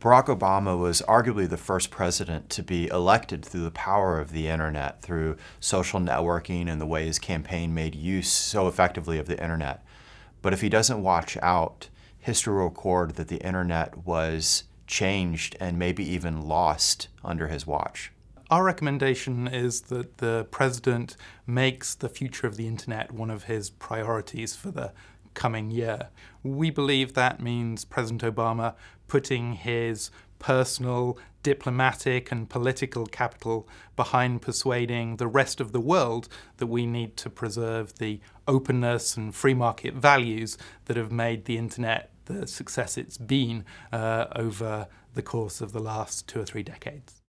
Barack Obama was arguably the first president to be elected through the power of the internet, through social networking and the way his campaign made use so effectively of the internet. But if he doesn't watch out, history will record that the internet was changed and maybe even lost under his watch. Our recommendation is that the president makes the future of the internet one of his priorities for the coming year. We believe that means President Obama putting his personal, diplomatic, and political capital behind persuading the rest of the world that we need to preserve the openness and free market values that have made the internet the success it's been uh, over the course of the last two or three decades.